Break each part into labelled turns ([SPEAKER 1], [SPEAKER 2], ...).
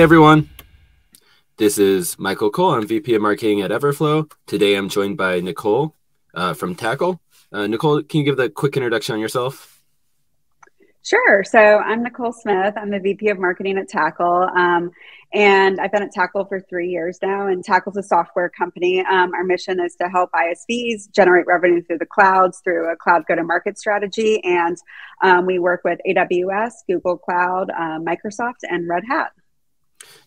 [SPEAKER 1] Hey everyone, this is Michael Cole. I'm VP of Marketing at Everflow. Today I'm joined by Nicole uh, from Tackle. Uh, Nicole, can you give the quick introduction on yourself?
[SPEAKER 2] Sure. So I'm Nicole Smith. I'm the VP of Marketing at Tackle. Um, and I've been at Tackle for three years now. And Tackle's a software company. Um, our mission is to help ISVs generate revenue through the clouds through a cloud go to market strategy. And um, we work with AWS, Google Cloud, uh, Microsoft, and Red Hat.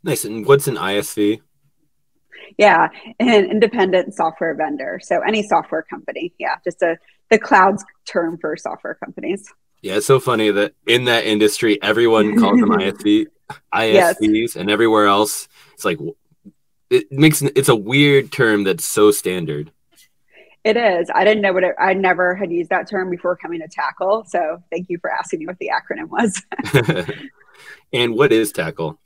[SPEAKER 1] Nice. And what's an ISV?
[SPEAKER 2] Yeah, an independent software vendor. So any software company. Yeah, just a the cloud's term for software companies.
[SPEAKER 1] Yeah, it's so funny that in that industry, everyone calls them ISV, ISVs, yes. and everywhere else, it's like it makes it's a weird term that's so standard.
[SPEAKER 2] It is. I didn't know what it, I never had used that term before coming to Tackle. So thank you for asking me what the acronym was.
[SPEAKER 1] and what is Tackle?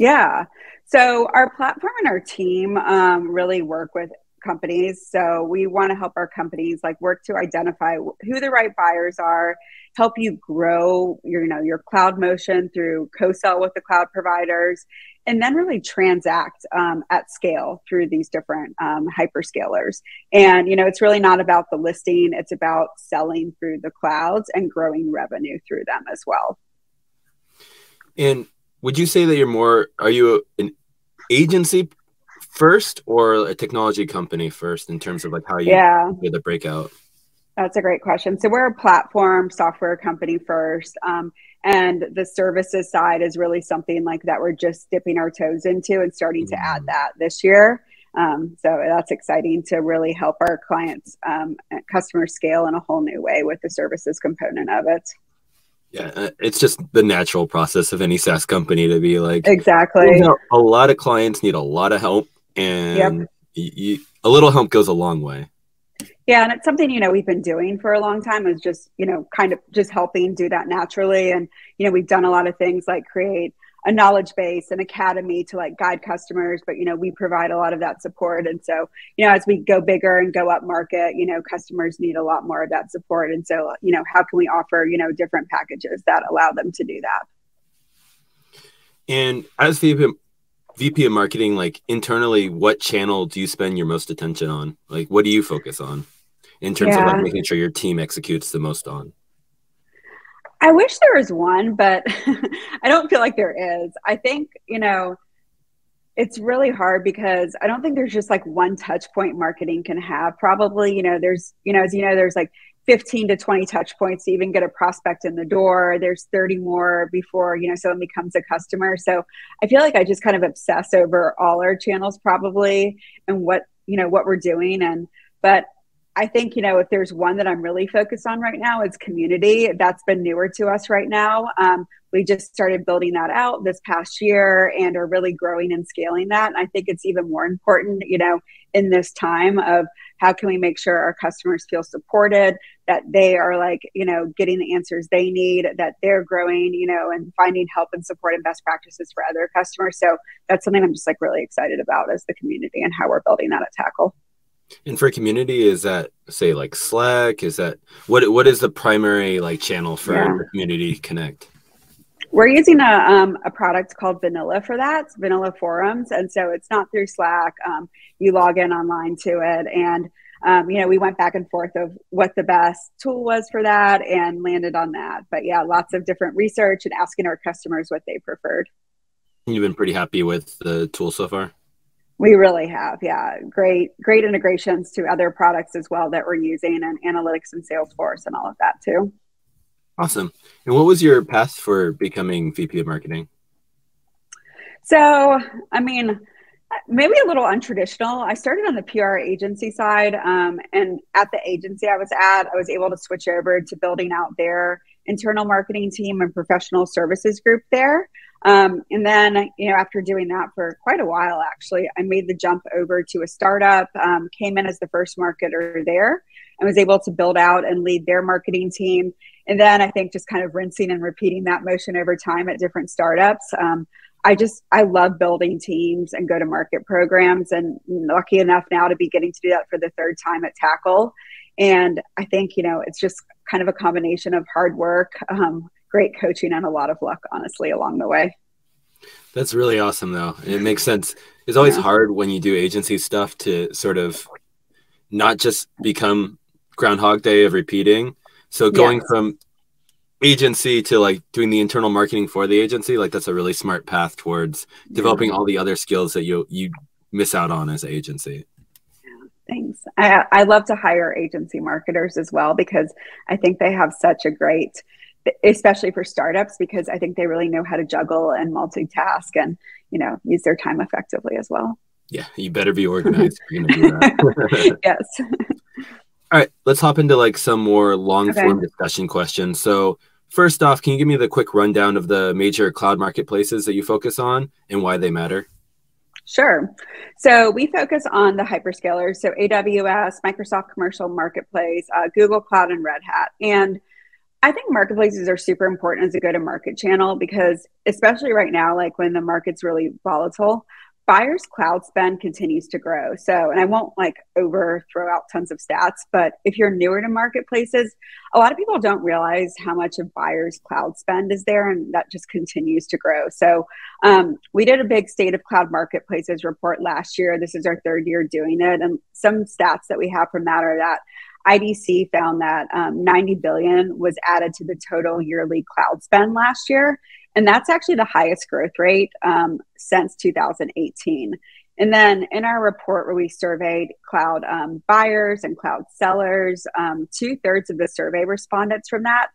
[SPEAKER 2] Yeah. So our platform and our team um, really work with companies. So we want to help our companies like work to identify who the right buyers are, help you grow your, you know, your cloud motion through co-sell with the cloud providers, and then really transact um, at scale through these different um, hyperscalers. And you know, it's really not about the listing; it's about selling through the clouds and growing revenue through them as well.
[SPEAKER 1] And would you say that you're more are you an agency first or a technology company first in terms of like how you
[SPEAKER 2] yeah.
[SPEAKER 1] get the breakout
[SPEAKER 2] that's a great question so we're a platform software company first um, and the services side is really something like that we're just dipping our toes into and starting mm-hmm. to add mm. that this year um, so that's exciting to really help our clients um, customers scale in a whole new way with the services component of it
[SPEAKER 1] yeah, uh, it's just the natural process of any SaaS company to be like
[SPEAKER 2] exactly.
[SPEAKER 1] You know, a lot of clients need a lot of help, and yep. you, a little help goes a long way.
[SPEAKER 2] Yeah, and it's something you know we've been doing for a long time. Is just you know kind of just helping do that naturally, and you know we've done a lot of things like create a knowledge base an academy to like guide customers but you know we provide a lot of that support. And so you know as we go bigger and go up market you know customers need a lot more of that support. And so you know how can we offer you know different packages that allow them to do that?
[SPEAKER 1] And as VP, VP of marketing like internally what channel do you spend your most attention on? Like what do you focus on in terms yeah. of like making sure your team executes the most on
[SPEAKER 2] I wish there was one, but I don't feel like there is. I think, you know, it's really hard because I don't think there's just like one touch point marketing can have. Probably, you know, there's, you know, as you know, there's like 15 to 20 touch points to even get a prospect in the door. There's 30 more before, you know, someone becomes a customer. So I feel like I just kind of obsess over all our channels probably and what, you know, what we're doing. And, but I think, you know, if there's one that I'm really focused on right now, it's community. That's been newer to us right now. Um, we just started building that out this past year and are really growing and scaling that. And I think it's even more important, you know, in this time of how can we make sure our customers feel supported, that they are like, you know, getting the answers they need, that they're growing, you know, and finding help and support and best practices for other customers. So that's something I'm just like really excited about as the community and how we're building that at Tackle.
[SPEAKER 1] And for community, is that say like Slack? Is that what what is the primary like channel for yeah. community connect?
[SPEAKER 2] We're using a um, a product called Vanilla for that, it's Vanilla Forums, and so it's not through Slack. Um, you log in online to it, and um, you know we went back and forth of what the best tool was for that, and landed on that. But yeah, lots of different research and asking our customers what they preferred.
[SPEAKER 1] You've been pretty happy with the tool so far.
[SPEAKER 2] We really have, yeah. Great, great integrations to other products as well that we're using and analytics and Salesforce and all of that too.
[SPEAKER 1] Awesome. And what was your path for becoming VP of marketing?
[SPEAKER 2] So, I mean, maybe a little untraditional. I started on the PR agency side, um, and at the agency I was at, I was able to switch over to building out their internal marketing team and professional services group there. Um, and then, you know, after doing that for quite a while, actually, I made the jump over to a startup, um, came in as the first marketer there, and was able to build out and lead their marketing team. And then I think just kind of rinsing and repeating that motion over time at different startups. Um, I just I love building teams and go to market programs, and lucky enough now to be getting to do that for the third time at Tackle. And I think you know it's just kind of a combination of hard work, um, great coaching and a lot of luck, honestly, along the way.
[SPEAKER 1] That's really awesome, though. It makes sense. It's always yeah. hard when you do agency stuff to sort of not just become Groundhog Day of repeating. So going yes. from agency to like doing the internal marketing for the agency, like that's a really smart path towards developing all the other skills that you you miss out on as an agency.
[SPEAKER 2] Thanks. I, I love to hire agency marketers as well because I think they have such a great, especially for startups, because I think they really know how to juggle and multitask and you know use their time effectively as well.
[SPEAKER 1] Yeah, you better be organized.
[SPEAKER 2] yes.
[SPEAKER 1] All right, let's hop into like some more long form okay. discussion questions. So, first off, can you give me the quick rundown of the major cloud marketplaces that you focus on and why they matter?
[SPEAKER 2] Sure. So we focus on the hyperscalers, so AWS, Microsoft Commercial Marketplace, uh, Google Cloud, and Red Hat. And I think marketplaces are super important as a go to market channel because, especially right now, like when the market's really volatile, buyers cloud spend continues to grow. So and i won't like over throw out tons of stats but if you're newer to marketplaces a lot of people don't realize how much of buyers cloud spend is there and that just continues to grow. So um, we did a big state of cloud marketplaces report last year. This is our third year doing it and some stats that we have from that are that IDC found that um, 90 billion was added to the total yearly cloud spend last year, and that's actually the highest growth rate um, since 2018. And then in our report where we surveyed cloud um, buyers and cloud sellers, um, two thirds of the survey respondents from that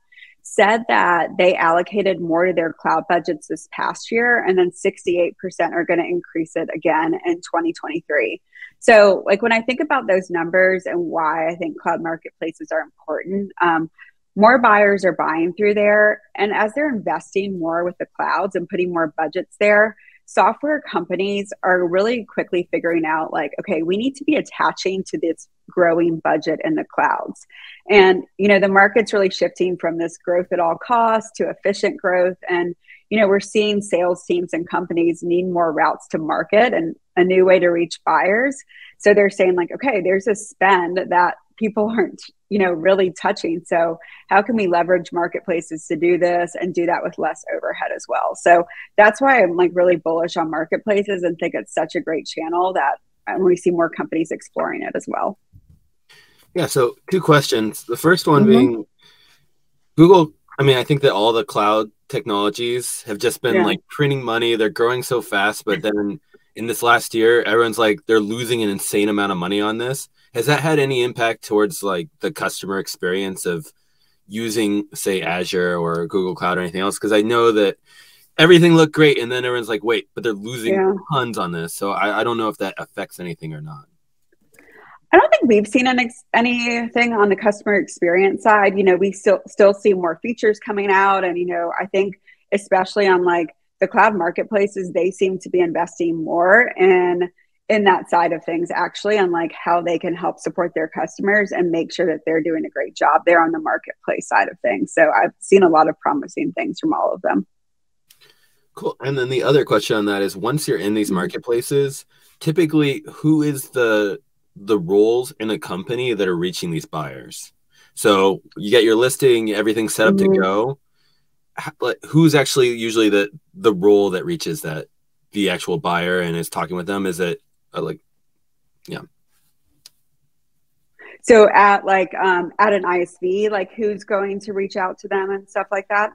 [SPEAKER 2] said that they allocated more to their cloud budgets this past year, and then 68% are going to increase it again in 2023. So, like when I think about those numbers and why I think cloud marketplaces are important, um, more buyers are buying through there. And as they're investing more with the clouds and putting more budgets there, software companies are really quickly figuring out like, okay, we need to be attaching to this growing budget in the clouds. And, you know, the market's really shifting from this growth at all costs to efficient growth. And, you know, we're seeing sales teams and companies need more routes to market and a new way to reach buyers. So they're saying, like, okay, there's a spend that people aren't you know really touching so how can we leverage marketplaces to do this and do that with less overhead as well so that's why i'm like really bullish on marketplaces and think it's such a great channel that we see more companies exploring it as well
[SPEAKER 1] yeah so two questions the first one mm-hmm. being google i mean i think that all the cloud technologies have just been yeah. like printing money. They're growing so fast but then in this last year everyone's like they're losing an insane amount of money on this. Has that had any impact towards like the customer experience of using say azure or google cloud or anything else? Because i know that everything looked great and then everyone's like wait but they're losing yeah. tons on this. So I, I, don't know if that affects anything or not
[SPEAKER 2] i don't think we've seen an ex- anything on the customer experience side. You know we still still see more features coming out and you know i think especially on like the cloud marketplaces they seem to be investing more in in that side of things actually on like how they can help support their customers and make sure that they're doing a great job there on the marketplace side of things. So i've seen a lot of promising things from all of them.
[SPEAKER 1] Cool. And then the other question on that is once you're in these mm-hmm. marketplaces typically who is the the roles in a company that are reaching these buyers so you get your listing everything set up mm-hmm. to go but who's actually usually the the role that reaches that the actual buyer and is talking with them is it I like, yeah.
[SPEAKER 2] So at like um, at an ISV, like who's going to reach out to them and stuff like that?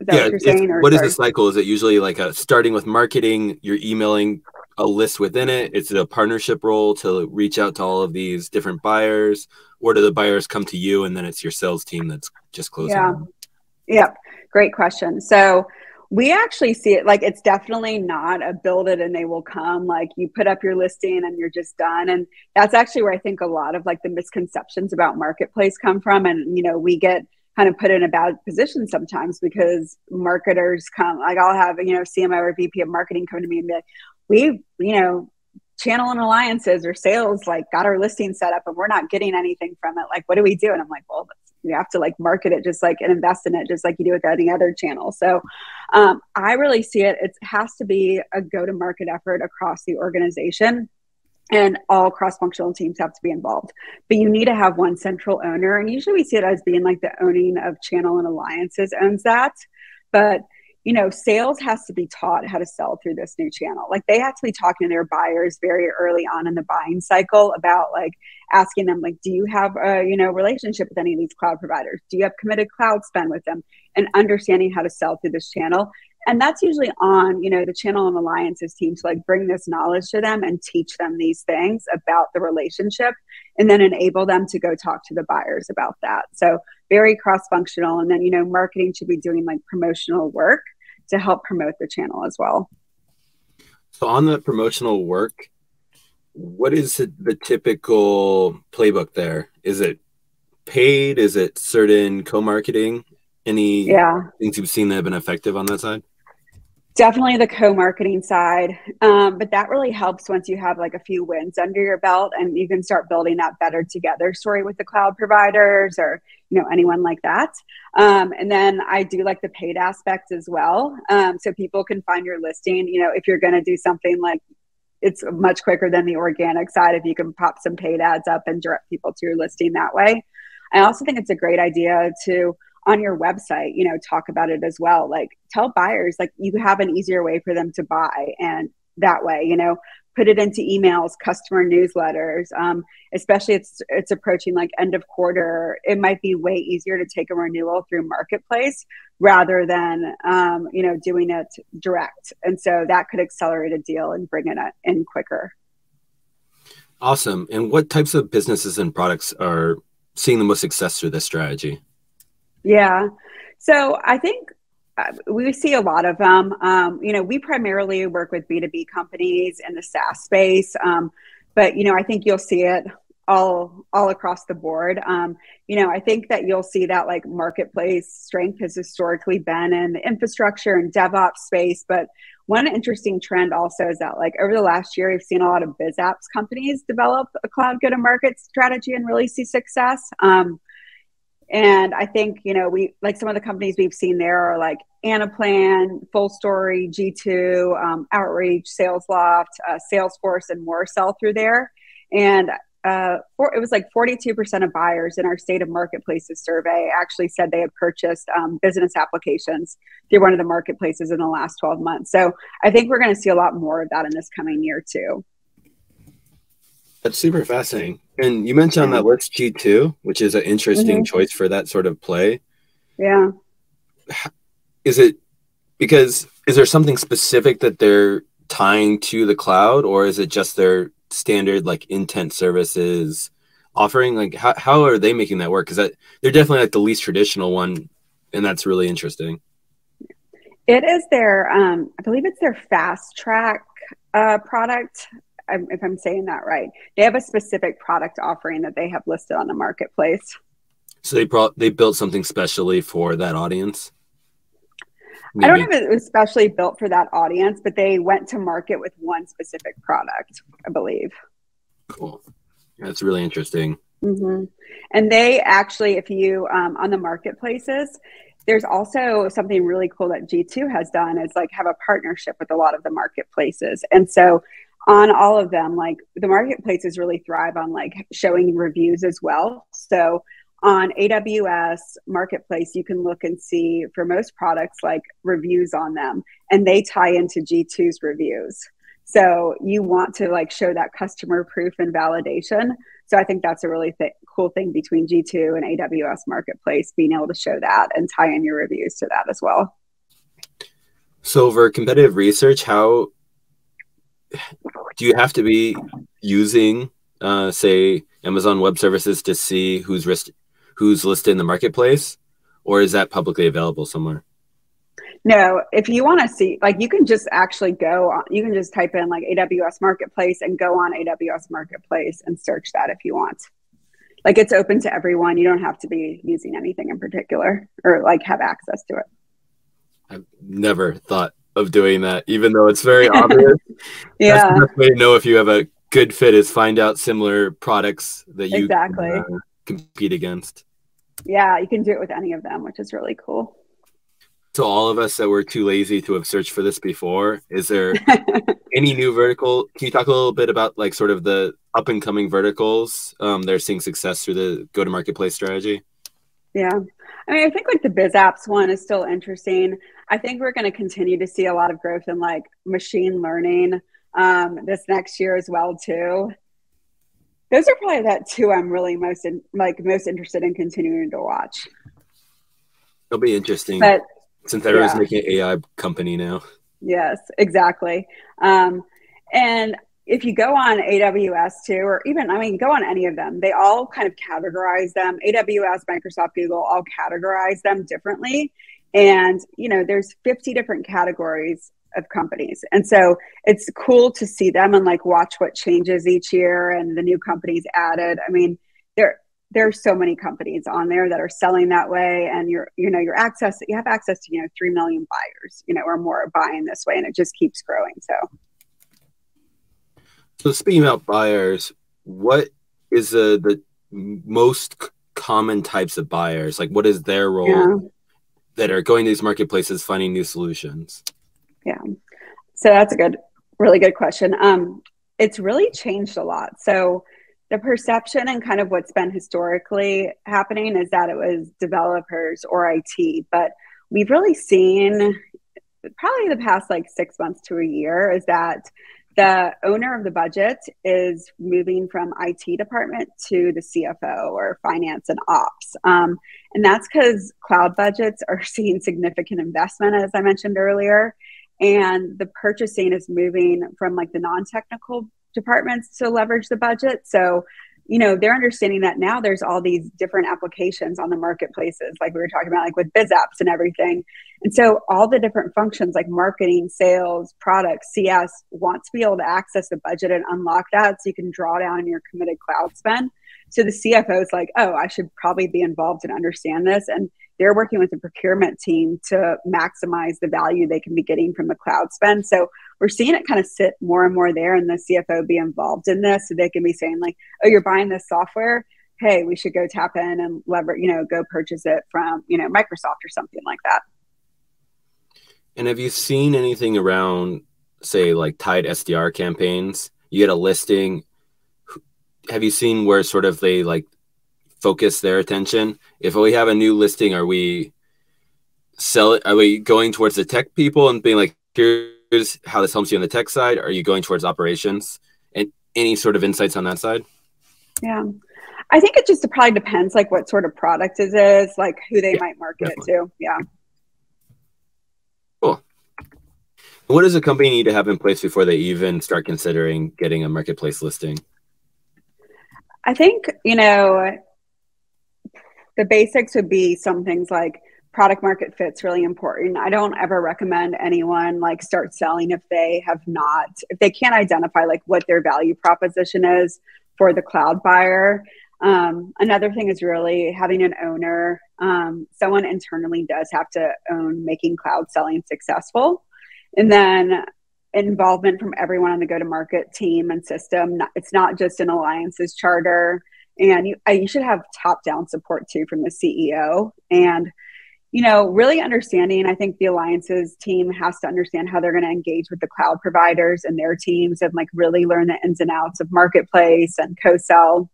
[SPEAKER 1] Is that yeah, what you're saying? Or, what is the cycle? Is it usually like a starting with marketing? You're emailing a list within it. It's a partnership role to reach out to all of these different buyers, or do the buyers come to you and then it's your sales team that's just closing?
[SPEAKER 2] Yeah. Yep. Great question. So we actually see it like it's definitely not a build it and they will come like you put up your listing and you're just done and that's actually where i think a lot of like the misconceptions about marketplace come from and you know we get kind of put in a bad position sometimes because marketers come like i'll have you know cmo or vp of marketing come to me and be like we you know channel and alliances or sales like got our listing set up and we're not getting anything from it. Like what do we do? And i'm like well you have to like market it just like and invest in it just like you do with any other channel. So um, i really see it. It has to be a go to market effort across the organization and all cross functional teams have to be involved. But you need to have one central owner and usually we see it as being like the owning of channel and alliances owns that. But you know, sales has to be taught how to sell through this new channel. Like they have to be talking to their buyers very early on in the buying cycle about like asking them, like, do you have a, you know, relationship with any of these cloud providers? Do you have committed cloud spend with them? And understanding how to sell through this channel. And that's usually on, you know, the channel and alliances team to like bring this knowledge to them and teach them these things about the relationship and then enable them to go talk to the buyers about that. So very cross functional. And then, you know, marketing should be doing like promotional work to help promote the channel as well.
[SPEAKER 1] So, on the promotional work, what is the typical playbook there? Is it paid? Is it certain co marketing? Any yeah. things you've seen that have been effective on that side?
[SPEAKER 2] Definitely the co-marketing side um, but that really helps once you have like a few wins under your belt and you can start building that better together story with the cloud providers or you know anyone like that. Um, and then i do like the paid aspect as well. Um, so people can find your listing you know if you're going to do something like it's much quicker than the organic side if you can pop some paid ads up and direct people to your listing that way. I also think it's a great idea to on your website, you know, talk about it as well. Like tell buyers like you have an easier way for them to buy and that way, you know, put it into emails, customer newsletters. Um, especially it's it's approaching like end of quarter. It might be way easier to take a renewal through marketplace rather than um, you know doing it direct. And so that could accelerate a deal and bring it in quicker.
[SPEAKER 1] Awesome. And what types of businesses and products are seeing the most success through this strategy?
[SPEAKER 2] Yeah. So I think uh, we see a lot of them. Um, you know, we primarily work with B2B companies in the SaaS space. Um, but, you know, I think you'll see it all all across the board. Um, you know, I think that you'll see that like marketplace strength has historically been in the infrastructure and DevOps space. But one interesting trend also is that like over the last year, we've seen a lot of biz apps companies develop a cloud go to market strategy and really see success. Um, and I think, you know, we like some of the companies we've seen there are like Anaplan, FullStory, G2, um, Outreach, SalesLoft, uh, Salesforce, and more sell through there. And uh, for, it was like 42% of buyers in our state of marketplaces survey actually said they had purchased um, business applications through one of the marketplaces in the last 12 months. So I think we're going to see a lot more of that in this coming year, too.
[SPEAKER 1] That's super fascinating. And you mentioned on that list G2, which is an interesting mm-hmm. choice for that sort of play.
[SPEAKER 2] Yeah.
[SPEAKER 1] Is it because is there something specific that they're tying to the cloud or is it just their standard like intent services offering? Like how, how are they making that work? Because that they're definitely like the least traditional one and that's really interesting.
[SPEAKER 2] It is their um I believe it's their fast track uh product if I'm saying that right. They have a specific product offering that they have listed on the marketplace.
[SPEAKER 1] So they brought they built something specially for that audience.
[SPEAKER 2] Maybe. I don't know if it was specially built for that audience, but they went to market with one specific product, I believe.
[SPEAKER 1] Cool. That's really interesting.
[SPEAKER 2] Mm-hmm. And they actually, if you um, on the marketplaces, there's also something really cool that G2 has done is like have a partnership with a lot of the marketplaces. And so on all of them like the marketplaces really thrive on like showing reviews as well. So on aws marketplace you can look and see for most products like reviews on them and they tie into g2's reviews. So you want to like show that customer proof and validation. So i think that's a really th- cool thing between g2 and aws marketplace being able to show that and tie in your reviews to that as well.
[SPEAKER 1] So for competitive research how do you have to be using, uh, say, Amazon Web Services to see who's risk, who's listed in the marketplace, or is that publicly available somewhere?
[SPEAKER 2] No, if you want to see, like, you can just actually go on, you can just type in like AWS Marketplace and go on AWS Marketplace and search that if you want. Like, it's open to everyone. You don't have to be using anything in particular or like have access to it.
[SPEAKER 1] I've never thought of doing that, even though it's very obvious.
[SPEAKER 2] yeah. That's
[SPEAKER 1] the best way to know if you have a good fit is find out similar products that you
[SPEAKER 2] exactly can,
[SPEAKER 1] uh, compete against.
[SPEAKER 2] Yeah, you can do it with any of them, which is really cool.
[SPEAKER 1] To all of us that were too lazy to have searched for this before, is there any new vertical? Can you talk a little bit about like sort of the up and coming verticals um, they're seeing success through the go to marketplace strategy?
[SPEAKER 2] Yeah. I mean, I think like the Biz Apps one is still interesting. I think we're going to continue to see a lot of growth in like machine learning um, this next year as well too. Those are probably that two I'm really most in, like most interested in continuing to watch.
[SPEAKER 1] It'll be interesting. But since everyone's yeah. making an AI company now.
[SPEAKER 2] Yes, exactly. Um, and if you go on AWS too, or even, I mean, go on any of them, they all kind of categorize them. AWS, Microsoft, Google all categorize them differently. And, you know, there's 50 different categories of companies. And so it's cool to see them and like watch what changes each year and the new companies added. I mean, there there's so many companies on there that are selling that way and you're you know your access you have access to you know 3 million buyers you know or more buying this way and it just keeps growing so
[SPEAKER 1] so speaking about buyers what is the the most common types of buyers like what is their role yeah. That are going to these marketplaces finding new solutions?
[SPEAKER 2] Yeah. So that's a good really good question. Um it's really changed a lot. So the perception and kind of what's been historically happening is that it was developers or IT, but we've really seen probably the past like six months to a year is that the owner of the budget is moving from IT department to the CFO or finance and ops. Um, and that's because cloud budgets are seeing significant investment, as I mentioned earlier. And the purchasing is moving from like the non technical departments to leverage the budget. So, you know, they're understanding that now there's all these different applications on the marketplaces, like we were talking about, like with biz apps and everything. And so all the different functions like marketing, sales, products, CS want to be able to access the budget and unlock that so you can draw down your committed cloud spend. So the CFO is like, oh, I should probably be involved and understand this. And they're working with the procurement team to maximize the value they can be getting from the cloud spend. So we're seeing it kind of sit more and more there and the CFO be involved in this so they can be saying like, oh, you're buying this software. Hey, we should go tap in and lever, you know, go purchase it from, you know, Microsoft or something like that.
[SPEAKER 1] And have you seen anything around, say, like tied SDR campaigns? You get a listing. Have you seen where sort of they like focus their attention. If we have a new listing, are we sell it? Are we going towards the tech people and being like, here's how this helps you on the tech side? Are you going towards operations? And any sort of insights on that side?
[SPEAKER 2] Yeah. I think it just probably depends like what sort of product it is, like who they yeah, might market definitely. it to. Yeah.
[SPEAKER 1] Cool. What does a company need to have in place before they even start considering getting a marketplace listing?
[SPEAKER 2] I think, you know, the basics would be some things like product market fit's really important. I don't ever recommend anyone like start selling if they have not, if they can't identify like what their value proposition is for the cloud buyer. Um, another thing is really having an owner. Um, someone internally does have to own making cloud selling successful. And then involvement from everyone on the go to market team and system. It's not just an alliances charter and you, you should have top down support too from the ceo and you know really understanding i think the alliances team has to understand how they're going to engage with the cloud providers and their teams and like really learn the ins and outs of marketplace and co-sell.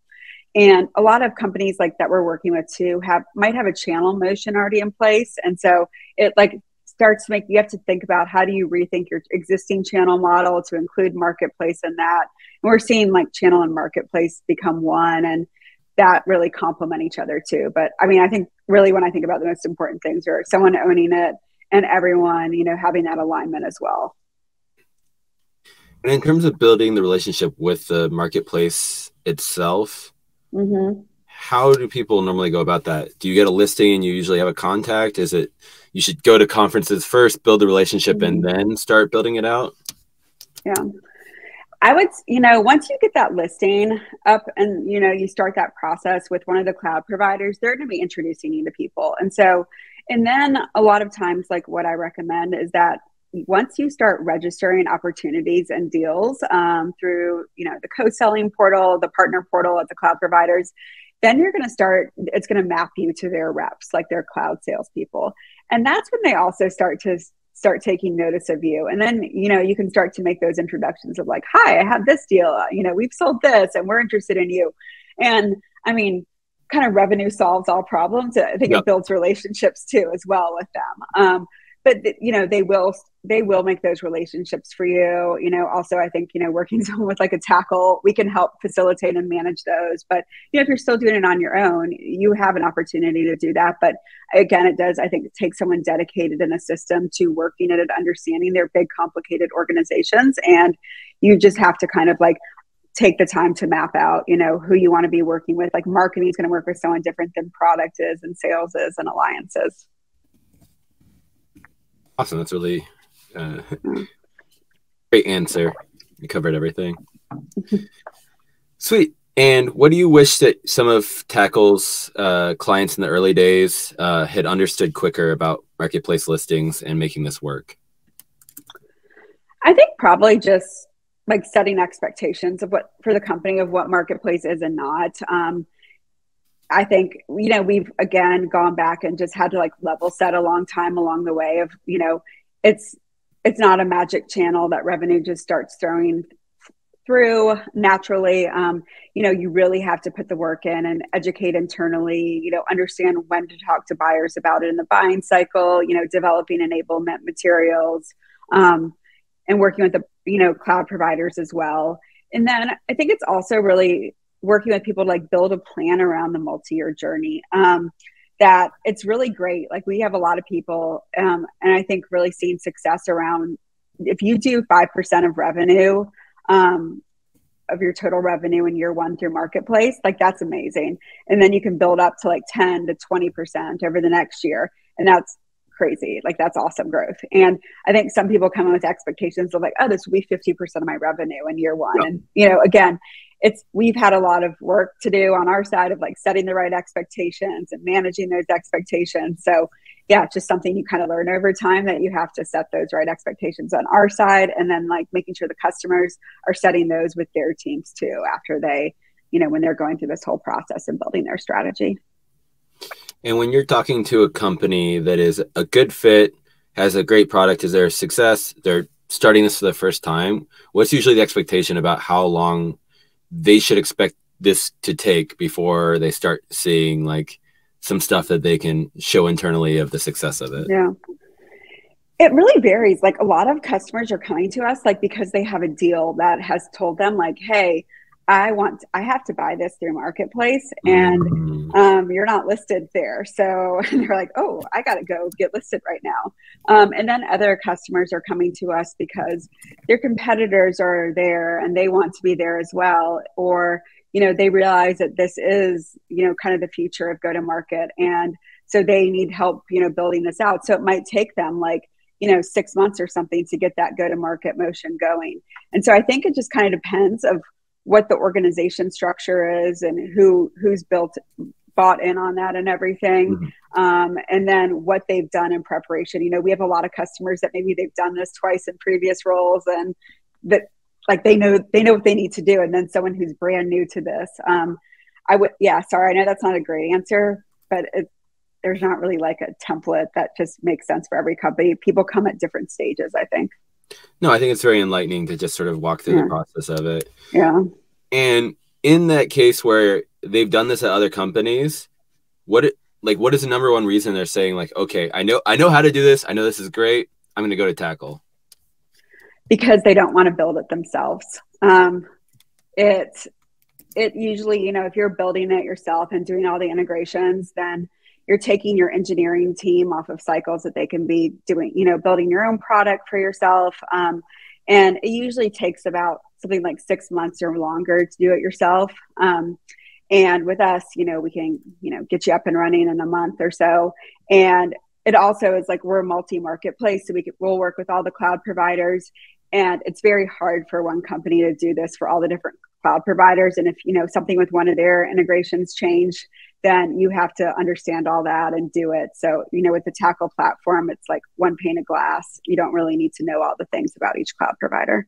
[SPEAKER 2] And a lot of companies like that we're working with too have might have a channel motion already in place. And so it like starts to make you have to think about how do you rethink your existing channel model to include marketplace in that. And we're seeing like channel and marketplace become one. And that really complement each other too but i mean i think really when i think about the most important things are someone owning it and everyone you know having that alignment as well
[SPEAKER 1] and in terms of building the relationship with the marketplace itself mm-hmm. how do people normally go about that do you get a listing and you usually have a contact is it you should go to conferences first, build the relationship, mm-hmm. and then start building it out?
[SPEAKER 2] Yeah. I would, you know, once you get that listing up and, you know, you start that process with one of the cloud providers, they're going to be introducing you to people. And so, and then a lot of times, like what I recommend is that once you start registering opportunities and deals um, through, you know, the co-selling portal, the partner portal at the cloud providers, then you're going to start, it's going to map you to their reps, like their cloud salespeople and that's when they also start to start taking notice of you. And then you know you can start to make those introductions of like hi i have this deal. You know we've sold this and we're interested in you. And i mean kind of revenue solves all problems. I think yep. it builds relationships too as well with them. Um, but you know they will they will make those relationships for you. You know also i think you know working with like a tackle we can help facilitate and manage those. But you know if you're still doing it on your own you have an opportunity to do that. But again it does i think it takes someone dedicated in a system to working at it understanding their big complicated organizations. And you just have to kind of like take the time to map out you know who you want to be working with. Like marketing is going to work with someone different than product is and sales is and alliances.
[SPEAKER 1] Awesome. That's really uh, great answer. You covered everything. Sweet. And what do you wish that some of Tackle's uh, clients in the early days uh, had understood quicker about marketplace listings and making this work?
[SPEAKER 2] I think probably just like setting expectations of what for the company of what marketplace is and not. Um, I think, you know, we've again gone back and just had to like level set a long time along the way of, you know, it's it's not a magic channel that revenue just starts throwing through naturally. Um, you know, you really have to put the work in and educate internally, you know, understand when to talk to buyers about it in the buying cycle, you know, developing enablement materials, um, and working with the, you know, cloud providers as well. And then I think it's also really working with people to like build a plan around the multi-year journey um, that it's really great. Like we have a lot of people um, and i think really seeing success around if you do 5% of revenue um, of your total revenue in year one through marketplace like that's amazing. And then you can build up to like 10 to 20% over the next year and that's crazy. Like that's awesome growth. And i think some people come in with expectations of like oh this will be 50% of my revenue in year one. And you know again it's we've had a lot of work to do on our side of like setting the right expectations and managing those expectations. So yeah just something you kind of learn over time that you have to set those right expectations on our side and then like making sure the customers are setting those with their teams too after they you know when they're going through this whole process and building their strategy.
[SPEAKER 1] And when you're talking to a company that is a good fit has a great product is there a success they're starting this for the first time what's usually the expectation about how long they should expect this to take before they start seeing like some stuff that they can show internally of the success of it.
[SPEAKER 2] Yeah. It really varies. Like a lot of customers are coming to us like because they have a deal that has told them like, "Hey, I want I have to buy this through marketplace and mm. um, you're not listed there. So they're like, oh, I got to go get listed right now. Um, and then other customers are coming to us because their competitors are there and they want to be there as well. Or, you know, they realize that this is, you know, kind of the future of go to market. And so they need help, you know, building this out. So it might take them like, you know, six months or something to get that go to market motion going. And so I think it just kind of depends of what the organization structure is and who who's built bought in on that and everything. Mm-hmm. um, and then what they've done in preparation. You know we have a lot of customers that maybe they've done this twice in previous roles and that like they know they know what they need to do. And then someone who's brand new to this um, i would yeah sorry i know that's not a great answer but it, there's not really like a template that just makes sense for every company. People come at different stages i think
[SPEAKER 1] no, I think it's very enlightening to just sort of walk through yeah. the process of it.
[SPEAKER 2] Yeah.
[SPEAKER 1] And in that case where they've done this at other companies, what like what is the number one reason they're saying like, okay, I know I know how to do this. I know this is great. I'm going to go to tackle.
[SPEAKER 2] Because they don't want to build it themselves. Um, it it usually, you know, if you're building it yourself and doing all the integrations, then you're taking your engineering team off of cycles that they can be doing, you know, building your own product for yourself. Um, and it usually takes about something like six months or longer to do it yourself. Um, and with us, you know, we can, you know, get you up and running in a month or so. And it also is like we're a multi marketplace, so we can, we'll work with all the cloud providers. And it's very hard for one company to do this for all the different cloud providers. And if you know something with one of their integrations change, then you have to understand all that and do it. So, you know, with the Tackle platform, it's like one pane of glass. You don't really need to know all the things about each cloud provider.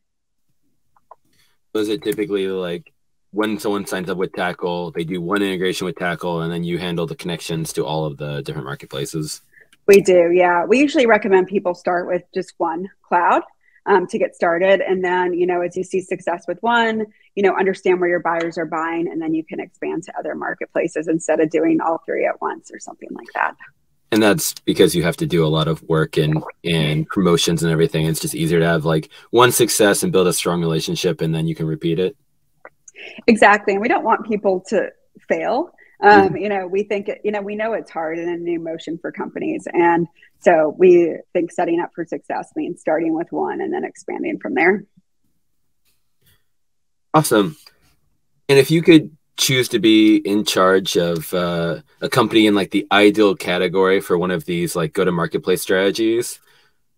[SPEAKER 1] Was it typically like when someone signs up with Tackle, they do one integration with Tackle and then you handle the connections to all of the different marketplaces?
[SPEAKER 2] We do, yeah. We usually recommend people start with just one cloud um, to get started. And then, you know, as you see success with one, you know, understand where your buyers are buying, and then you can expand to other marketplaces instead of doing all three at once or something like that.
[SPEAKER 1] and that's because you have to do a lot of work and and promotions and everything it's just easier to have like one success and build a strong relationship and then you can repeat it
[SPEAKER 2] exactly and we don't want people to fail um, mm-hmm. you know we think it, you know we know it's hard and a new motion for companies and so we think setting up for success means starting with one and then expanding from there
[SPEAKER 1] awesome and if you could choose to be in charge of uh, a company in like the ideal category for one of these like go to marketplace strategies,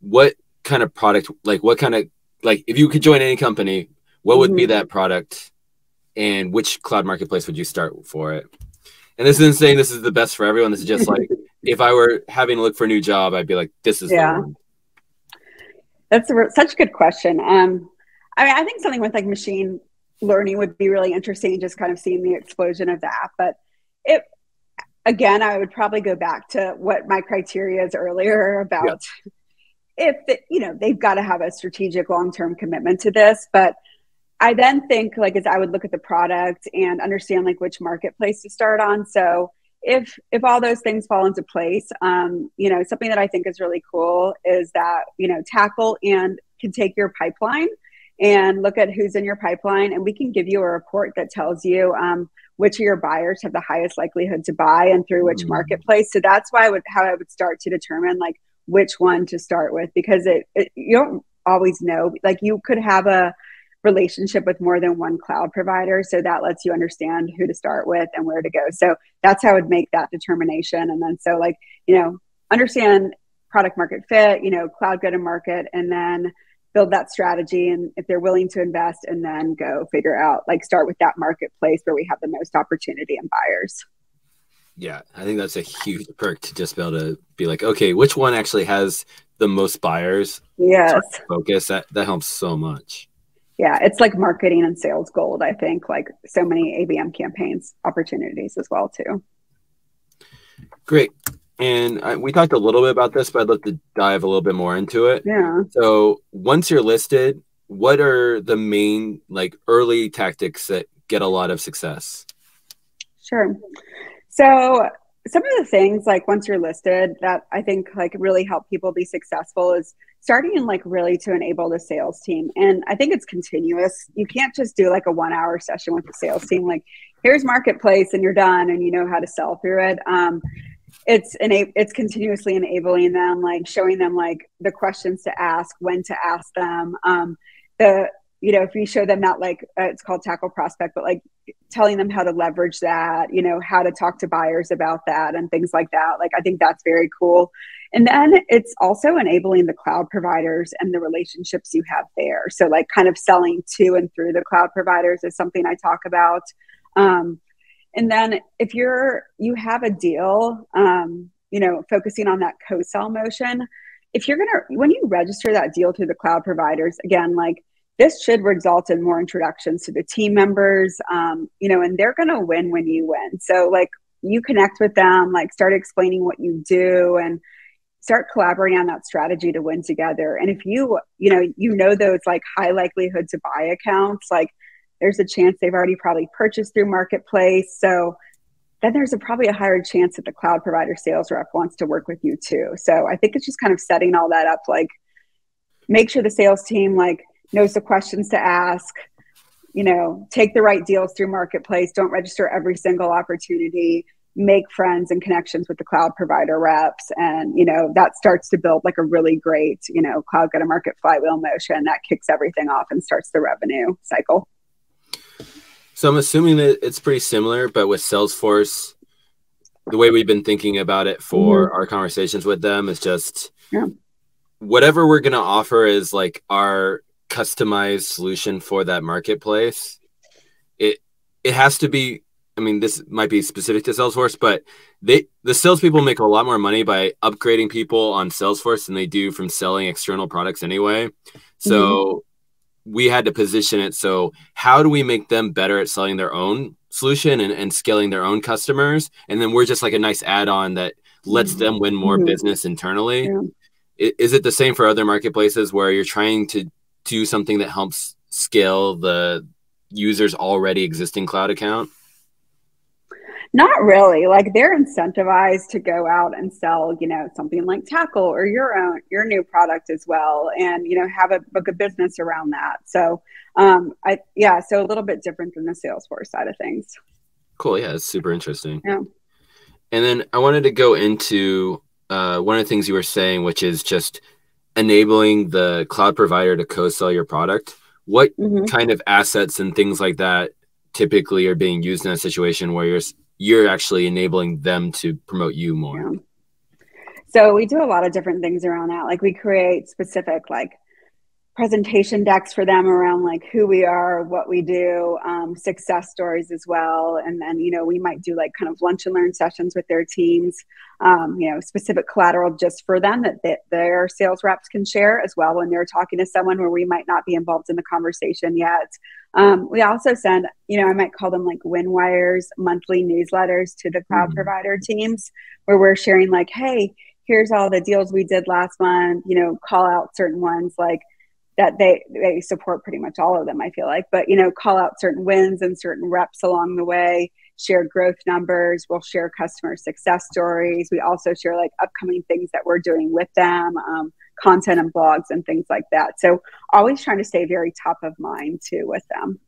[SPEAKER 1] what kind of product, like what kind of, like if you could join any company, what would mm-hmm. be that product and which cloud marketplace would you start for it? And this isn't saying this is the best for everyone. This is just like if I were having to look for a new job, I'd be like, this is yeah.
[SPEAKER 2] That's a, such a good question. Um, I mean, I think something with like machine learning would be really interesting, just kind of seeing the explosion of that. But it, again, I would probably go back to what my criteria is earlier about yeah. if, the, you know, they've got to have a strategic long term commitment to this. But I then think like as I would look at the product and understand like which marketplace to start on. So if if all those things fall into place, um, you know, something that I think is really cool is that you know tackle and can take your pipeline and look at who's in your pipeline. And we can give you a report that tells you um, which of your buyers have the highest likelihood to buy and through which mm. marketplace. So that's why I would how I would start to determine like which one to start with because it, it you don't always know. Like you could have a relationship with more than one cloud provider. So that lets you understand who to start with and where to go. So that's how I would make that determination. And then so like, you know, understand product market fit, you know, cloud go to market, and then build that strategy and if they're willing to invest and then go figure out like start with that marketplace where we have the most opportunity and buyers
[SPEAKER 1] yeah i think that's a huge perk to just be able to be like okay which one actually has the most buyers
[SPEAKER 2] yes
[SPEAKER 1] focus that that helps so much
[SPEAKER 2] yeah it's like marketing and sales gold i think like so many abm campaigns opportunities as well too
[SPEAKER 1] great and I, we talked a little bit about this, but I'd love to dive a little bit more into it.
[SPEAKER 2] Yeah.
[SPEAKER 1] So once you're listed, what are the main like early tactics that get a lot of success?
[SPEAKER 2] Sure. So some of the things like once you're listed that I think like really help people be successful is starting in like really to enable the sales team. And I think it's continuous. You can't just do like a one hour session with the sales team. Like here's marketplace and you're done and you know how to sell through it. Um, it's it's continuously enabling them like showing them like the questions to ask when to ask them um the you know if you show them that like uh, it's called tackle prospect but like telling them how to leverage that you know how to talk to buyers about that and things like that like i think that's very cool and then it's also enabling the cloud providers and the relationships you have there so like kind of selling to and through the cloud providers is something i talk about um, and then if you're you have a deal, um, you know, focusing on that co-sell motion, if you're gonna when you register that deal through the cloud providers, again, like this should result in more introductions to the team members, um, you know, and they're gonna win when you win. So like you connect with them, like start explaining what you do and start collaborating on that strategy to win together. And if you, you know, you know those like high likelihood to buy accounts, like there's a chance they've already probably purchased through marketplace so then there's a, probably a higher chance that the cloud provider sales rep wants to work with you too so i think it's just kind of setting all that up like make sure the sales team like knows the questions to ask you know take the right deals through marketplace don't register every single opportunity make friends and connections with the cloud provider reps and you know that starts to build like a really great you know cloud go to market flywheel motion that kicks everything off and starts the revenue cycle
[SPEAKER 1] so I'm assuming that it's pretty similar, but with Salesforce, the way we've been thinking about it for mm-hmm. our conversations with them is just
[SPEAKER 2] yeah.
[SPEAKER 1] whatever we're going to offer is like our customized solution for that marketplace. It it has to be. I mean, this might be specific to Salesforce, but they the salespeople make a lot more money by upgrading people on Salesforce than they do from selling external products anyway. So mm-hmm we had to position it so how do we make them better at selling their own solution and, and scaling their own customers and then we're just like a nice add-on that lets mm-hmm. them win more mm-hmm. business internally yeah. is it the same for other marketplaces where you're trying to do something that helps scale the user's already existing cloud account
[SPEAKER 2] Not really. Like they're incentivized to go out and sell, you know, something like tackle or your own your new product as well, and you know have a book of business around that. So, um, I yeah, so a little bit different than the Salesforce side of things.
[SPEAKER 1] Cool. Yeah, it's super interesting.
[SPEAKER 2] Yeah.
[SPEAKER 1] And then I wanted to go into uh, one of the things you were saying, which is just enabling the cloud provider to co-sell your product. What mm-hmm. kind of assets and things like that typically are being used in a situation where you're you're actually enabling them to promote you more? Yeah.
[SPEAKER 2] So we do a lot of different things around that. Like we create specific like presentation decks for them around like who we are, what we do, um, success stories as well. And then, you know, we might do like kind of lunch and learn sessions with their teams, um, you know, specific collateral just for them that, that their sales reps can share as well when they're talking to someone where we might not be involved in the conversation yet. Um, we also send, you know, I might call them like WinWires monthly newsletters to the cloud mm-hmm. provider teams where we're sharing like, hey, here's all the deals we did last month, you know, call out certain ones like, that they they support pretty much all of them i feel like. But you know call out certain wins and certain reps along the way share growth numbers we'll share customer success stories. We also share like upcoming things that we're doing with them um, content and blogs and things like that. So always trying to stay very top of mind too with them.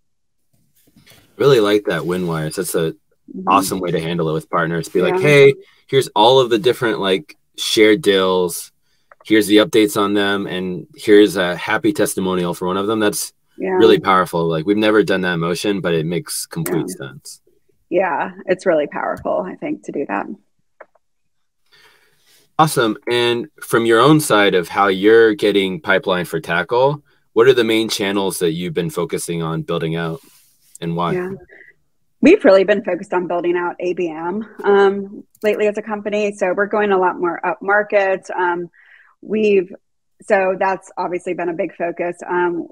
[SPEAKER 1] Really like that WinWires that's a mm-hmm. awesome way to handle it with partners. Be yeah. like hey here's all of the different like shared deals here's the updates on them and here's a happy testimonial for one of them that's yeah. really powerful like we've never done that motion but it makes complete yeah. sense
[SPEAKER 2] yeah it's really powerful i think to do that
[SPEAKER 1] awesome and from your own side of how you're getting pipeline for tackle what are the main channels that you've been focusing on building out and why yeah.
[SPEAKER 2] We've really been focused on building out ABM um, lately as a company. So we're going a lot more up market. Um, we've so that's obviously been a big focus. Um,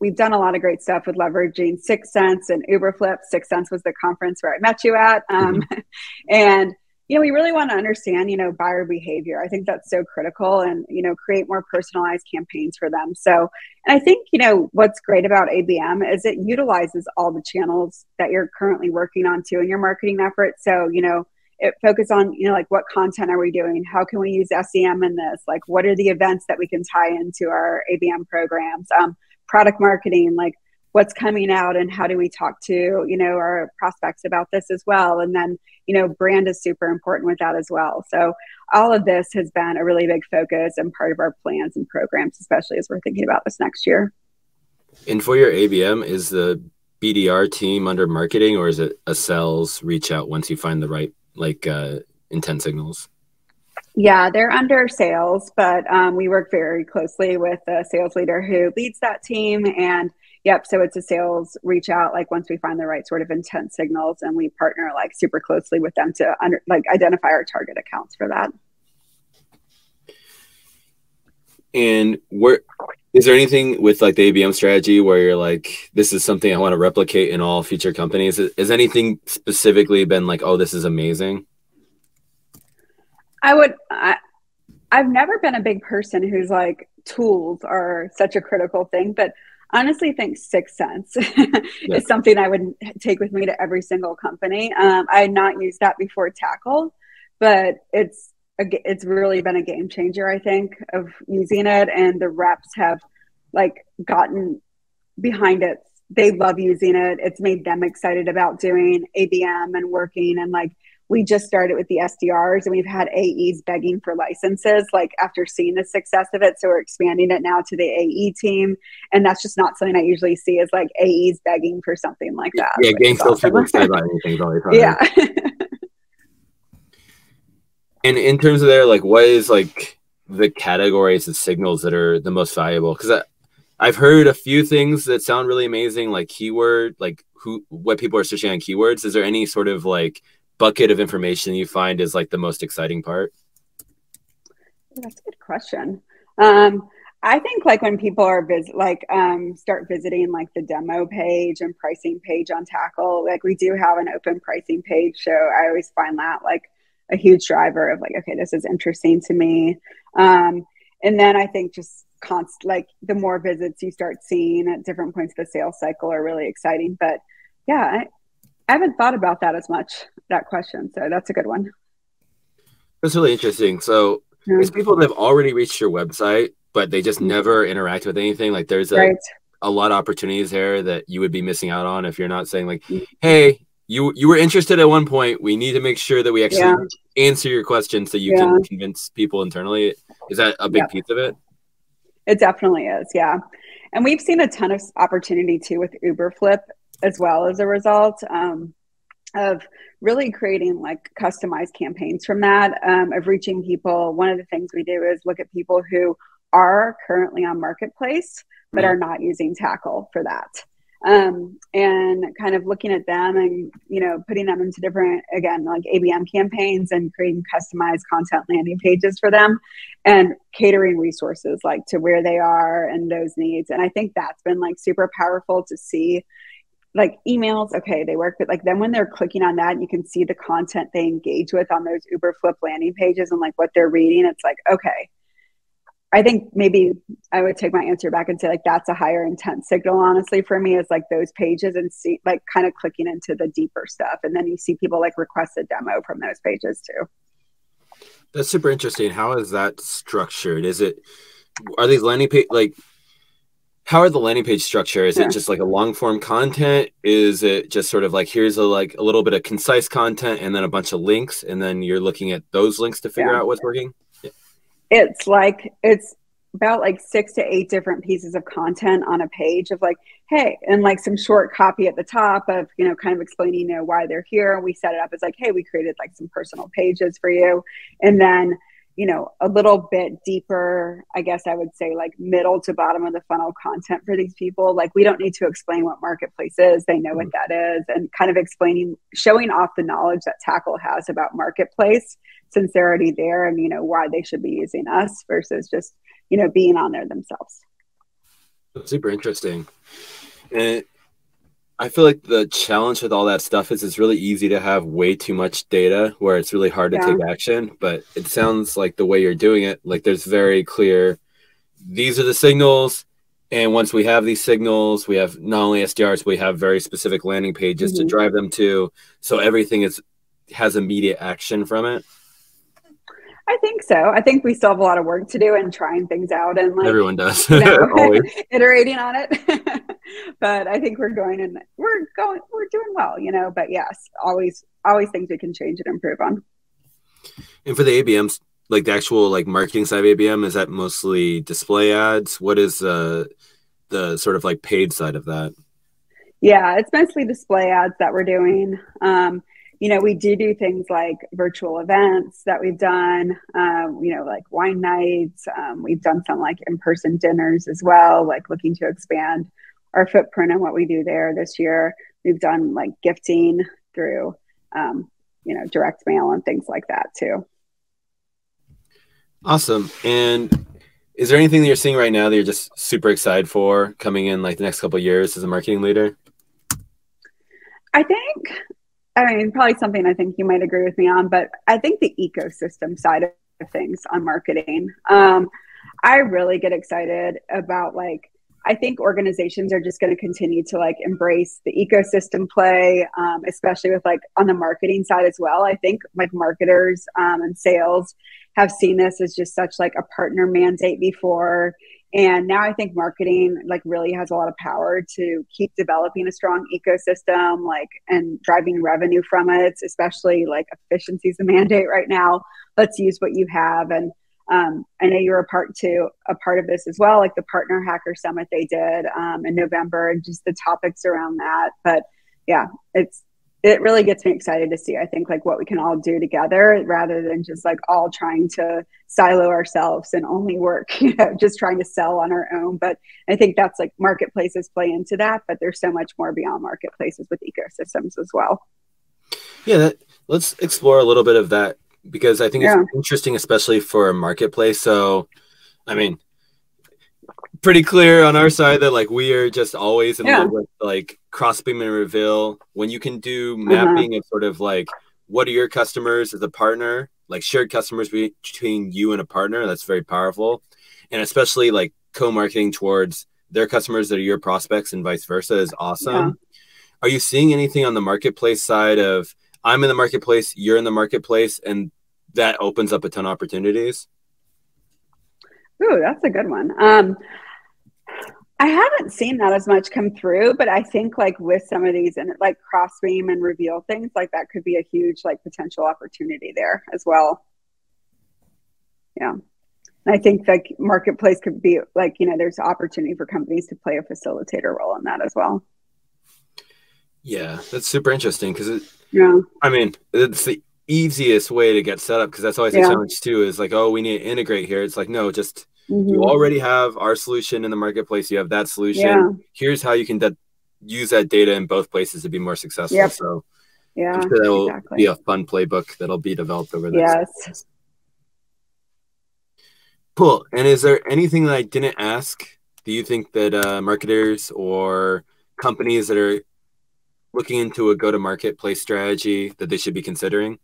[SPEAKER 2] we've done a lot of great stuff with leveraging 6sense and Uberflip. 6sense was the conference where I met you at, um, mm-hmm. and you know we really want to understand you know buyer behavior. I think that's so critical, and you know create more personalized campaigns for them. So, and I think you know what's great about ABM is it utilizes all the channels that you're currently working on too in your marketing efforts. So you know it focus on you know like what content are we doing? How can we use sem in this? Like what are the events that we can tie into our abm programs? Um, product marketing like what's coming out and how do we talk to you know our prospects about this as well? And then you know brand is super important with that as well. So all of this has been a really big focus and part of our plans and programs especially as we're thinking about this next year.
[SPEAKER 1] And for your abm is the bdr team under marketing or is it a sales reach out once you find the right like uh, intent signals?
[SPEAKER 2] Yeah, they're under sales, but um, we work very closely with the sales leader who leads that team. And yep, so it's a sales reach out like once we find the right sort of intent signals, and we partner like super closely with them to under, like identify our target accounts for that.
[SPEAKER 1] And where is there anything with like the ABM strategy where you're like, this is something I want to replicate in all future companies? Has anything specifically been like, oh, this is amazing?
[SPEAKER 2] I would. I, I've never been a big person who's like tools are such a critical thing, but honestly think 6sense yeah. is something I would take with me to every single company. Um, I had not used that before Tackle, but it's it's really been a game changer i think of using it and the reps have like gotten behind it. They love using it. It's made them excited about doing abm and working and like we just started with the sdrs and we've had aes begging for licenses like after seeing the success of it. So we're expanding it now to the ae team and that's just not something i usually see as like aes begging for something like that.
[SPEAKER 1] yeah getting salespeople excited about anything is
[SPEAKER 2] yeah
[SPEAKER 1] And in terms of there, like, what is like the categories and signals that are the most valuable? Because I've heard a few things that sound really amazing, like keyword, like who, what people are searching on keywords. Is there any sort of like bucket of information you find is like the most exciting part?
[SPEAKER 2] That's a good question. Um, I think like when people are visit, like um, start visiting like the demo page and pricing page on Tackle, like we do have an open pricing page. So I always find that like a huge driver of like, okay, this is interesting to me. Um, and then I think just const like the more visits you start seeing at different points of the sales cycle are really exciting. But yeah, I, I haven't thought about that as much. that question. So that's a good one.
[SPEAKER 1] That's really interesting. So yeah. there's people that have already reached your website, but they just mm-hmm. never interact with anything. Like there's a right. a lot of opportunities there that you would be missing out on if you're not saying like, mm-hmm. hey, you you were interested at one point. We need to make sure that we actually yeah. answer your question so you yeah. can convince people internally. Is that a big piece of it?
[SPEAKER 2] It definitely is, yeah. And we've seen a ton of opportunity too with Uberflip as well as a result um, of really creating like customized campaigns from that um, of reaching people. One of the things we do is look at people who are currently on marketplace but mm-hmm. are not using tackle for that um, and kind of looking at them and you know putting them into different again like abm campaigns and creating customized content landing pages for them and catering resources like to where they are and those needs. And i think that's been like super powerful to see like emails okay they work but like then when they're clicking on that you can see the content they engage with on those Uberflip landing pages and like what they're reading it's like okay I think maybe I would take my answer back and say like that's a higher intent signal. Honestly, for me, is like those pages and see like kind of clicking into the deeper stuff, and then you see people like request a demo from those pages too.
[SPEAKER 1] That's super interesting. How is that structured? Is it are these landing page like how are the landing page structure? Is yeah. it just like a long form content? Is it just sort of like here's a like a little bit of concise content and then a bunch of links, and then you're looking at those links to figure yeah. out what's working?
[SPEAKER 2] It's like it's about like six to eight different pieces of content on a page of like hey and like some short copy at the top of you know kind of explaining you know why they're here. And we set it up as like hey we created like some personal pages for you. And then you know a little bit deeper i guess i would say like middle to bottom of the funnel content for these people. Like we don't need to explain what marketplace is they know what mm-hmm. that is and kind of explaining showing off the knowledge that tackle has about marketplace since there and you know why they should be using us versus just you know being on there themselves
[SPEAKER 1] That's super interesting and i feel like the challenge with all that stuff is it's really easy to have way too much data where it's really hard to yeah. take action but it sounds like the way you're doing it like there's very clear these are the signals and once we have these signals, we have not only SDRs, we have very specific landing pages mm-hmm. to drive them to. So everything is has immediate action from it.
[SPEAKER 2] I think so. I think we still have a lot of work to do and trying things out and like
[SPEAKER 1] everyone does you
[SPEAKER 2] know, iterating on it. but I think we're going and we're going we're doing well, you know. But yes, always always things we can change and improve on.
[SPEAKER 1] And for the ABMs, like the actual like marketing side of ABM, is that mostly display ads? What is uh the sort of like paid side of that?
[SPEAKER 2] Yeah, it's mostly display ads that we're doing. Um, you know, we do do things like virtual events that we've done, um, you know, like wine nights. Um, we've done some like in person dinners as well, like looking to expand our footprint and what we do there this year. We've done like gifting through, um, you know, direct mail and things like that too.
[SPEAKER 1] Awesome. And is there anything that you're seeing right now that you're just super excited for coming in like the next couple years as a marketing leader?
[SPEAKER 2] I think I mean, probably something I think you might agree with me on, but I think the ecosystem side of things on marketing. Um, I really get excited about like, I think organizations are just going to continue to like embrace the ecosystem play, um, especially with like on the marketing side as well. I think like marketers um, and sales have seen this as just such like a partner mandate before and now I think marketing like really has a lot of power to keep developing a strong ecosystem, like and driving revenue from it, especially like efficiency is a mandate right now. Let's use what you have. And um, I know you're a part to a part of this as well, like the Partner Hacker Summit they did um, in November, and just the topics around that. But yeah, it's it really gets me excited to see i think like what we can all do together rather than just like all trying to silo ourselves and only work you know just trying to sell on our own but i think that's like marketplaces play into that but there's so much more beyond marketplaces with ecosystems as well
[SPEAKER 1] yeah that, let's explore a little bit of that because i think yeah. it's interesting especially for a marketplace so i mean pretty clear on our side that like we are just always in yeah. love with like crossbeam and reveal when you can do uh-huh. mapping uh-huh. of sort of like what are your customers as a partner like shared customers between you and a partner that's very powerful and especially like co-marketing towards their customers that are your prospects and vice versa is awesome yeah. are you seeing anything on the marketplace side of I'm in the marketplace, you're in the marketplace, and that opens up a ton of opportunities?
[SPEAKER 2] Ooh, that's a good one. Um, I haven't seen that as much come through, but I think like with some of these and like crossbeam and reveal things, like that could be a huge like potential opportunity there as well. Yeah. And I think like marketplace could be like, you know, there's opportunity for companies to play a facilitator role in that as well.
[SPEAKER 1] Yeah, that's super interesting because it, yeah, I mean, it's the easiest way to get set up because that's always yeah. a challenge too. Is like, oh, we need to integrate here. It's like, no, just mm-hmm. you already have our solution in the marketplace. You have that solution. Yeah. Here's how you can de- use that data in both places to be more successful. Yep. So,
[SPEAKER 2] yeah,
[SPEAKER 1] sure that'll exactly. be a fun playbook that'll be developed over there.
[SPEAKER 2] Yes.
[SPEAKER 1] Cool. And is there anything that I didn't ask? Do you think that uh, marketers or companies that are looking into a go to marketplace strategy that they should be considering?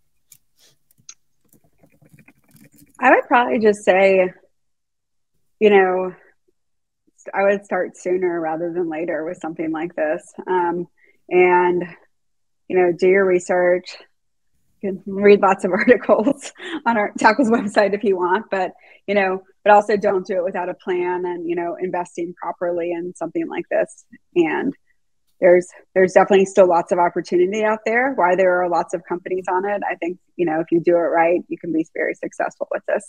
[SPEAKER 2] I would probably just say, you know, I would start sooner rather than later with something like this. Um, and, you know, do your research. You can read lots of articles on our Tackle's website if you want, but, you know, but also don't do it without a plan and, you know, investing properly in something like this. And, there's there's definitely still lots of opportunity out there why there are lots of companies on it i think you know if you do it right you can be very successful with this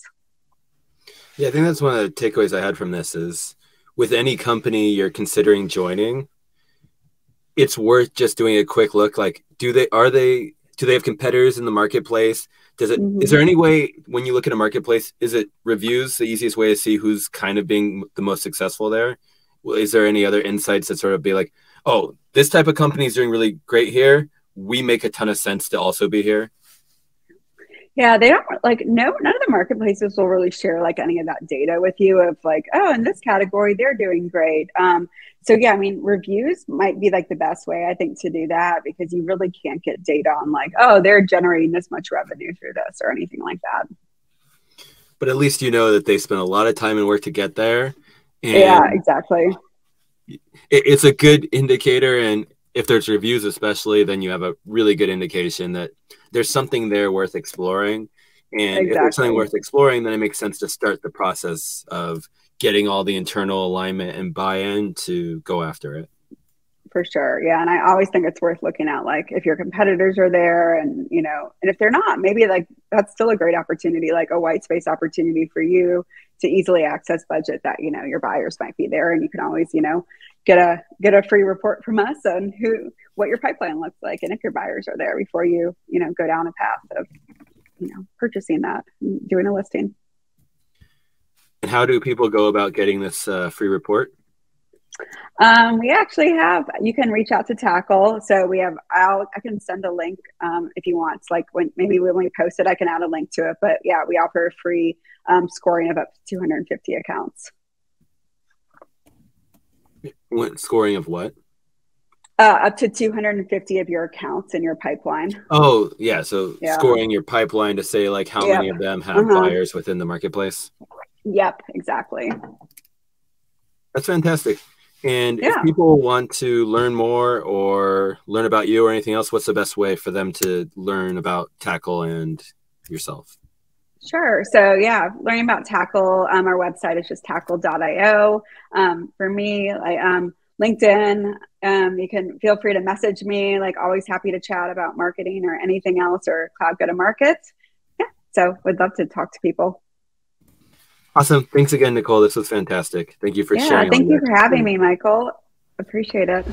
[SPEAKER 1] yeah i think that's one of the takeaways i had from this is with any company you're considering joining it's worth just doing a quick look like do they are they do they have competitors in the marketplace does it mm-hmm. is there any way when you look at a marketplace is it reviews the easiest way to see who's kind of being the most successful there is there any other insights that sort of be like oh, this type of company is doing really great here. We make a ton of sense to also be here.
[SPEAKER 2] Yeah, they don't like no none of the marketplaces will really share like any of that data with you of like, oh, in this category they're doing great. Um, so yeah, I mean, reviews might be like the best way I think to do that because you really can't get data on like, oh, they're generating this much revenue through this or anything like that.
[SPEAKER 1] But at least you know that they spent a lot of time and work to get there.
[SPEAKER 2] yeah, exactly
[SPEAKER 1] it's a good indicator and if there's reviews especially then you have a really good indication that there's something there worth exploring. And exactly. if there's something worth exploring then it makes sense to start the process of getting all the internal alignment and buy-in to go after it.
[SPEAKER 2] For sure. Yeah. And i always think it's worth looking at like if your competitors are there and you know and if they're not maybe like that's still a great opportunity like a white space opportunity for you to easily access budget that you know your buyers might be there. And you can always you know get a get a free report from us on who what your pipeline looks like and if your buyers are there before you you know go down a path of you know purchasing that doing a listing
[SPEAKER 1] and how do people go about getting this uh, free report
[SPEAKER 2] um, we actually have. You can reach out to Tackle. So we have. I'll. I can send a link um, if you want. Like when maybe when we post it, I can add a link to it. But yeah, we offer a free um, scoring of up to 250 accounts.
[SPEAKER 1] What scoring of what?
[SPEAKER 2] Uh, up to 250 of your accounts in your pipeline.
[SPEAKER 1] Oh, yeah. So yeah. scoring your pipeline to say like how yep. many of them have uh-huh. buyers within the marketplace.
[SPEAKER 2] Yep, exactly.
[SPEAKER 1] That's fantastic. And yeah. if people want to learn more or learn about you or anything else, what's the best way for them to learn about Tackle and yourself?
[SPEAKER 2] Sure. So, yeah, learning about Tackle, um, our website is just tackle.io. Um, for me, I, um, LinkedIn, um, you can feel free to message me. Like, always happy to chat about marketing or anything else or cloud go to market. Yeah. So, would love to talk to people.
[SPEAKER 1] Awesome. Thanks again, Nicole. This was fantastic. Thank you for
[SPEAKER 2] yeah,
[SPEAKER 1] sharing.
[SPEAKER 2] Thank you for having me, Michael. Appreciate it.